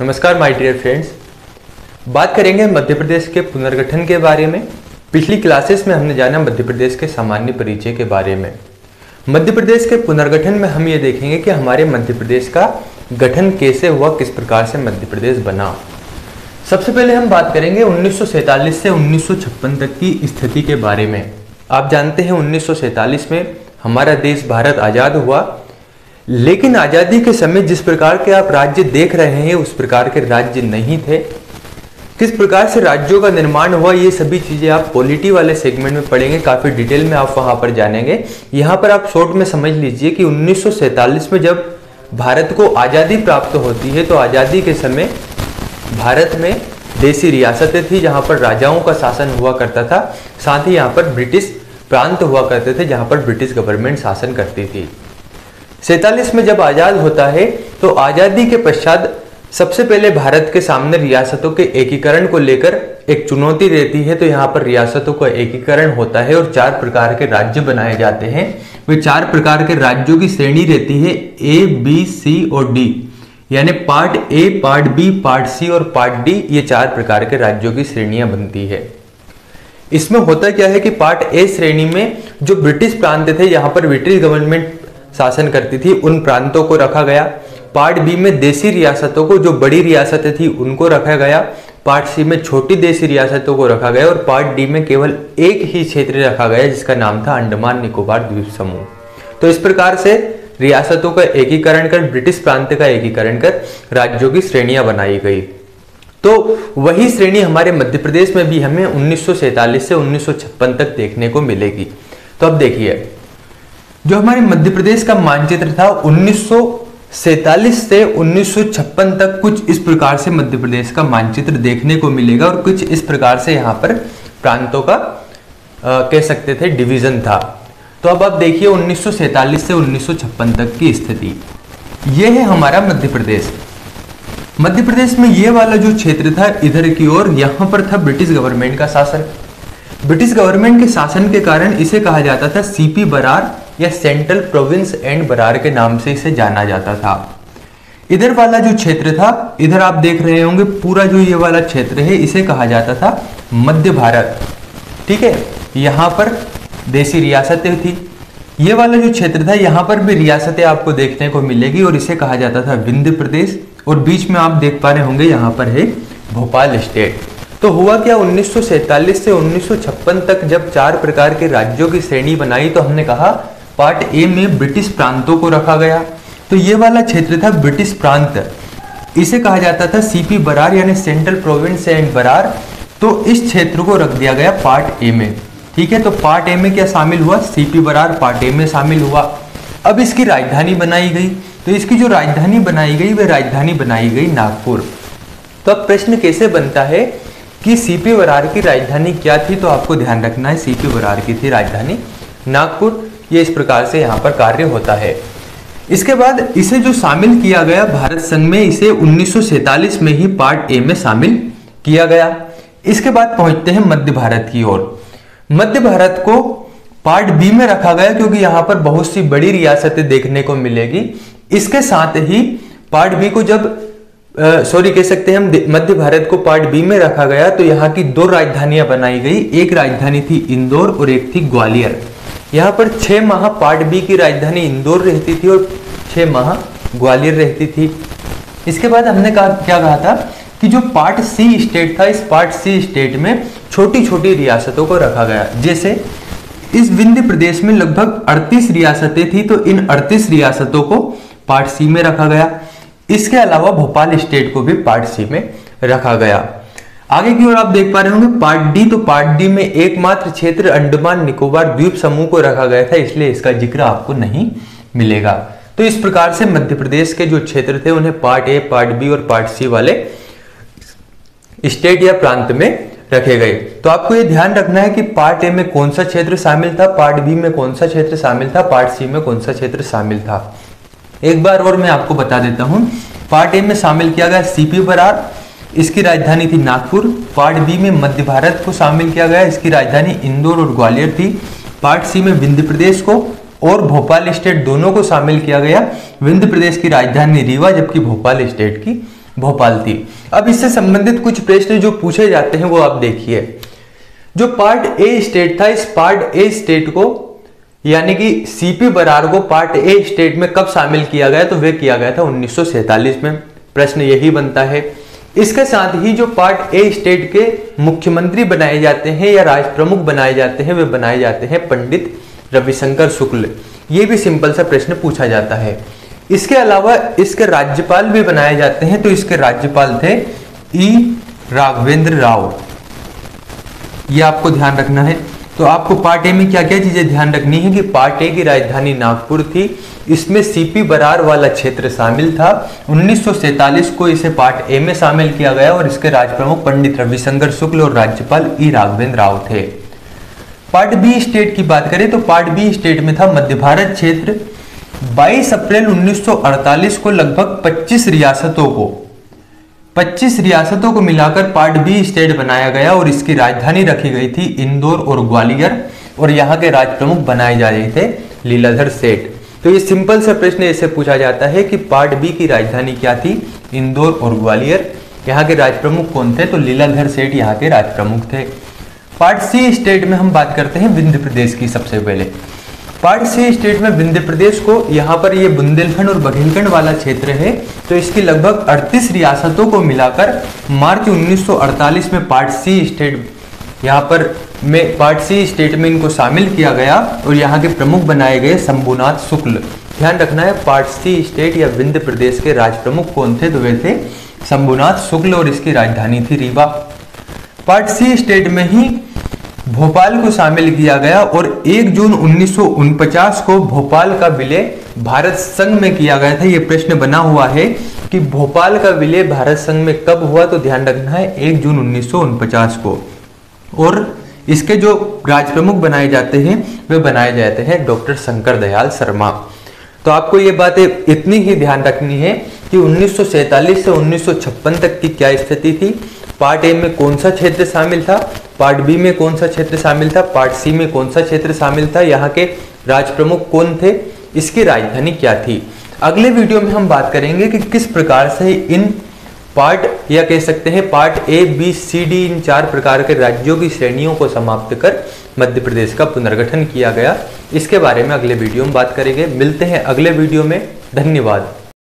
नमस्कार my dear friends बात करेंगे मध्य प्रदेश के पुनर्गठन के बारे में। पिछली क्लासेस में हमने जाना मध्य प्रदेश के सामान्य परिचय के बारे में। मध्य प्रदेश के पुनर्गठन में हम ये देखेंगे कि हमारे मध्य प्रदेश का गठन कैसे हुआ, किस प्रकार से मध्य प्रदेश बना। सबसे पहले हम बात करेंगे 1947 से 1956 तक की स्थिति के बारे में। आप जानते हैं 1947 में हमारा देश भारत आज़ाद हुआ। लेकिन आज़ादी के समय जिस प्रकार के आप राज्य देख रहे हैं, उस प्रकार के राज्य नहीं थे। किस प्रकार से राज्यों का निर्माण हुआ, ये सभी चीज़ें आप पॉलिटी वाले सेगमेंट में पढ़ेंगे, काफ़ी डिटेल में आप वहाँ पर जानेंगे। यहाँ पर आप शॉर्ट में समझ लीजिए कि 1947 में जब भारत को आज़ादी प्राप्त होती है तो आज़ादी के समय भारत में देसी रियासतें थी, जहाँ पर राजाओं का शासन हुआ करता था। साथ ही यहाँ पर ब्रिटिश प्रांत हुआ करते थे, जहाँ पर ब्रिटिश गवर्नमेंट शासन करती थी। सैतालीस में जब आज़ाद होता है तो आज़ादी के पश्चात सबसे पहले भारत के सामने रियासतों के एकीकरण को लेकर एक चुनौती रहती है तो यहाँ पर रियासतों का एकीकरण होता है और चार प्रकार के राज्य बनाए जाते हैं। वे चार प्रकार के राज्यों की श्रेणी रहती है ए बी सी और डी यानी part A part B part C और पार्ट डी ये चार प्रकार के राज्यों की श्रेणियाँ बनती है। इसमें होता क्या है कि पार्ट ए श्रेणी में जो ब्रिटिश प्रांत थे, यहाँ पर ब्रिटिश गवर्नमेंट शासन करती थी, उन प्रांतों को रखा गया। पार्ट बी में देसी रियासतों को, जो बड़ी रियासतें थी, उनको रखा गया। पार्ट सी में छोटी देसी रियासतों को रखा गया और पार्ट डी में केवल एक ही क्षेत्र रखा गया, जिसका नाम था अंडमान निकोबार द्वीप समूह। तो इस प्रकार से रियासतों का एकीकरण कर, ब्रिटिश प्रांत का एकीकरण कर, राज्यों की श्रेणियाँ बनाई गई। तो वही श्रेणी हमारे मध्य प्रदेश में भी हमें 1947 से 1956 तक देखने को मिलेगी। तो अब देखिए जो हमारे मध्य प्रदेश का मानचित्र था 1947 से 1956 तक कुछ इस प्रकार से मध्य प्रदेश का मानचित्र देखने को मिलेगा और कुछ इस प्रकार से यहाँ पर प्रांतों का आ, कह सकते थे डिवीज़न था। तो अब आप देखिए 1947 से 1956 तक की स्थिति। यह है हमारा मध्य प्रदेश। मध्य प्रदेश में ये वाला जो क्षेत्र था इधर की ओर यहाँ पर था ब्रिटिश गवर्नमेंट का शासन। ब्रिटिश गवर्नमेंट के शासन के कारण इसे कहा जाता था सीपी बरार या सेंट्रल प्रोविंस एंड बरार के नाम से इसे जाना जाता था। इधर वाला जो क्षेत्र था, इधर आप देख रहे होंगे, पूरा जो ये वाला क्षेत्र है, इसे कहा जाता था मध्य भारत। ठीक है? यहाँ पर देसी रियासतें थी। ये वाला जो क्षेत्र था, यहाँ पर भी रियासतें आपको देखने को मिलेगी और इसे कहा जाता था विंध्य प्रदेश। और बीच में आप देख पा रहे होंगे, यहाँ पर है भोपाल स्टेट। तो हुआ क्या 1947 से 1956 तक जब चार प्रकार के राज्यों की श्रेणी बनाई तो हमने कहा, पार्ट ए में ब्रिटिश प्रांतों को रखा गया। तो ये वाला क्षेत्र था ब्रिटिश प्रांत। इसे कहा जाता था सीपी बरार, यानी सेंट्रल प्रोविंस एंड बरार। तो इस क्षेत्र को रख दिया गया पार्ट ए में। ठीक है तो पार्ट ए में क्या शामिल हुआ? सीपी बरार पार्ट ए में शामिल हुआ। अब इसकी राजधानी बनाई गई। तो इसकी जो राजधानी बनाई गई, वह राजधानी बनाई गई नागपुर। तो अब प्रश्न कैसे बनता है? कि सीपी बरार की राजधानी क्या थी तो आपको ध्यान रखना है सीपी बरार की थी राजधानी नागपुर। ये इस प्रकार से यहाँ पर कार्य होता है। इसके बाद इसे जो शामिल किया गया, भारत संघ में इसे उन्नीस में ही पार्ट ए में शामिल किया गया। इसके बाद पहुँचते हैं मध्य भारत की ओर। मध्य भारत को पार्ट बी में रखा गया, क्योंकि यहाँ पर बहुत सी बड़ी रियासतें देखने को मिलेगी। इसके साथ ही पार्ट बी को जब सॉरी, कह सकते हैं हम मध्य भारत को पार्ट बी में रखा गया तो यहाँ की दो राजधानियाँ बनाई गई। एक राजधानी थी इंदौर और एक थी ग्वालियर। यहाँ पर छह माह पार्ट बी की राजधानी इंदौर रहती थी और छह माह ग्वालियर रहती थी। इसके बाद हमने कहा, क्या कहा था कि जो पार्ट सी स्टेट था, इस पार्ट सी स्टेट में छोटी छोटी रियासतों को रखा गया। जैसे इस विंध्य प्रदेश में लगभग 38 रियासतें थी तो इन 38 रियासतों को पार्ट सी में रखा गया। इसके अलावा भोपाल स्टेट को भी पार्ट सी में रखा गया। आगे की ओर आप देख पा रहे होंगे, पार्ट डी तो पार्ट डी में एकमात्र क्षेत्र अंडमान निकोबार द्वीप समूह को रखा गया था, इसलिए इसका ज़िक्र आपको नहीं मिलेगा। तो इस प्रकार से मध्य प्रदेश के जो क्षेत्र थे, उन्हें पार्ट ए, पार्ट बी और पार्ट सी वाले स्टेट या प्रांत में रखे गए। तो आपको ये ध्यान रखना है कि पार्ट ए में कौन सा क्षेत्र शामिल था, पार्ट बी में कौन सा क्षेत्र शामिल था, पार्ट सी में कौन सा क्षेत्र शामिल था। एक बार और मैं आपको बता देता हूँ। पार्ट ए में शामिल किया गया सीपी बरार, इसकी राजधानी थी नागपुर। पार्ट बी में मध्य भारत को शामिल किया गया, इसकी राजधानी इंदौर और ग्वालियर थी। पार्ट सी में विंध्य प्रदेश को और भोपाल स्टेट दोनों को शामिल किया गया। विंध्य प्रदेश की राजधानी रीवा, जबकि भोपाल स्टेट की भोपाल थी। अब इससे संबंधित कुछ प्रश्न जो पूछे जाते हैं, वो आप देखिए। जो पार्ट ए स्टेट था, इस पार्ट ए स्टेट को यानी कि सीपी बरार को पार्ट ए स्टेट में कब शामिल किया गया? तो वे किया गया था उन्नीस में। प्रश्न यही बनता है। इसके साथ ही जो पार्ट ए स्टेट के मुख्यमंत्री बनाए जाते हैं या राज प्रमुख बनाए जाते हैं, वे बनाए जाते हैं पंडित रविशंकर शुक्ल। ये भी सिंपल सा प्रश्न पूछा जाता है। इसके अलावा इसके राज्यपाल भी बनाए जाते हैं तो इसके राज्यपाल थे ई राघवेंद्र राव। ये आपको ध्यान रखना है। तो आपको पार्ट ए में क्या क्या चीज़ें ध्यान रखनी है कि पार्ट ए की राजधानी नागपुर थी, इसमें सीपी बरार वाला क्षेत्र शामिल था। उन्नीस को इसे पार्ट ए में शामिल किया गया और इसके राजप्रमुख पंडित रविशंकर शुक्ल और राज्यपाल ई राघवेंद्र राव थे। पार्ट बी स्टेट की बात करें तो पार्ट बी स्टेट में था मध्य भारत क्षेत्र। 22 अप्रैल 1948 को लगभग 25 रियासतों को 25 रियासतों को मिलाकर पार्ट बी स्टेट बनाया गया और इसकी राजधानी रखी गई थी इंदौर और ग्वालियर, और यहाँ के राज प्रमुख बनाए जा रहे थे लीलाधर सेठ। तो ये सिंपल सा प्रश्न ऐसे पूछा जाता है कि पार्ट बी की राजधानी क्या थी? इंदौर और ग्वालियर। यहाँ के राज प्रमुख कौन थे? तो लीलाधर सेठ यहाँ के राज प्रमुख थे। पार्ट सी स्टेट में हम बात करते हैं विंध्य प्रदेश की सबसे पहले। पार्ट सी स्टेट में विंध्य प्रदेश को, यहाँ पर ये बुंदेलखंड और बघेलखंड वाला क्षेत्र है तो इसकी लगभग 38 रियासतों को मिलाकर मार्च 1948 में पार्ट सी स्टेट, यहाँ पर में पार्ट सी स्टेट में इनको शामिल किया गया और यहाँ के प्रमुख बनाए गए शंभुनाथ शुक्ल। ध्यान रखना है, पार्ट सी स्टेट या विंध्य प्रदेश के राज प्रमुख कौन थे? तो वे थे शंभुनाथ शुक्ल और इसकी राजधानी थी रीवा। पार्ट सी स्टेट में ही भोपाल को शामिल किया गया और 1 जून उन्नीस को भोपाल का विलय भारत संघ में किया गया था। यह प्रश्न बना हुआ है कि भोपाल का विलय भारत संघ में कब हुआ तो ध्यान रखना है 1 जून उन्नीस को। और इसके जो राज प्रमुख बनाए जाते हैं, वे बनाए जाते हैं डॉक्टर शंकर दयाल शर्मा। तो आपको ये बातें इतनी ही ध्यान रखनी है कि उन्नीस से उन्नीस सौ छप्पन तक की क्या स्थिति थी पार्ट ए में कौन सा क्षेत्र शामिल था? पार्ट बी में कौन सा क्षेत्र शामिल था? पार्ट सी में कौन सा क्षेत्र शामिल था? यहाँ के राज प्रमुख कौन थे? इसकी राजधानी क्या थी? अगले वीडियो में हम बात करेंगे कि किस प्रकार से इन पार्ट, या कह सकते हैं part A, B, C, D, इन चार प्रकार के राज्यों की श्रेणियों को समाप्त कर मध्य प्रदेश का पुनर्गठन किया गया। इसके बारे में अगले वीडियो में बात करेंगे। मिलते हैं अगले वीडियो में। धन्यवाद।